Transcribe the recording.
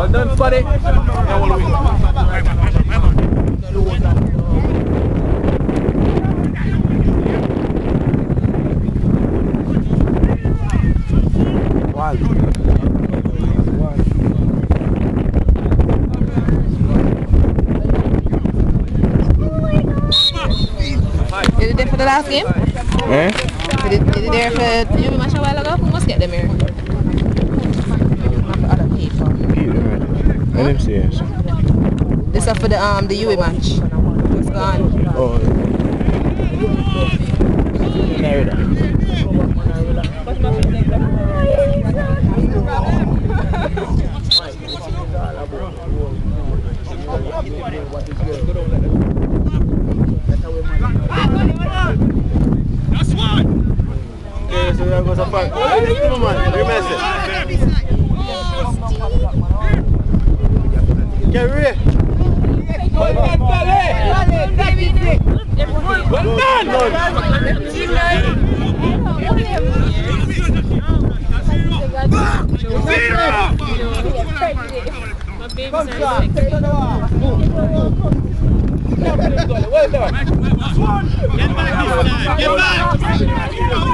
Well done, Spuddy. Is it there for the last game? Eh? Is it, is it there for you a while ago? We must get them here. NMCS. This is for the um the UE match. It's gone. Oh. That's one. Okay, so there goes a pack. Come on, remember. Get ready. Well done, Well done. Zero. Well done. That's one. Get back this time. Get back.